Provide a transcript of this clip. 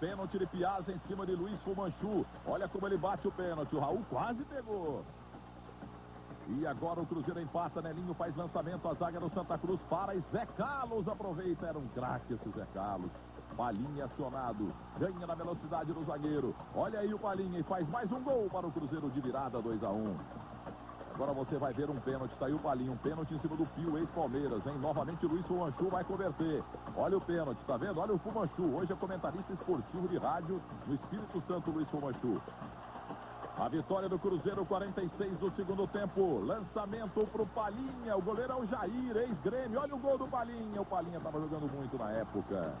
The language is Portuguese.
Pênalti de Piazza em cima de Luiz Fumanchu. Olha como ele bate o pênalti. O Raul quase pegou. E agora o Cruzeiro empata, Nelinho faz lançamento, a zaga do Santa Cruz para e Zé Carlos aproveita, era um craque esse Zé Carlos. Palinha acionado, ganha na velocidade do zagueiro. Olha aí o Palinha e faz mais um gol para o Cruzeiro de virada 2 a 1 um. Agora você vai ver um pênalti, está aí o Palinho, um pênalti em cima do Pio, ex-Palmeiras, hein? Novamente Luiz Fumanchu vai converter. Olha o pênalti, tá vendo? Olha o Fumanchu, hoje é comentarista esportivo de rádio no Espírito Santo, Luiz Fumanchu. A vitória do Cruzeiro, 46 do segundo tempo. Lançamento para o Palinha. O goleiro é o Jair, ex-grêmio. Olha o gol do Palinha. O Palinha estava jogando muito na época.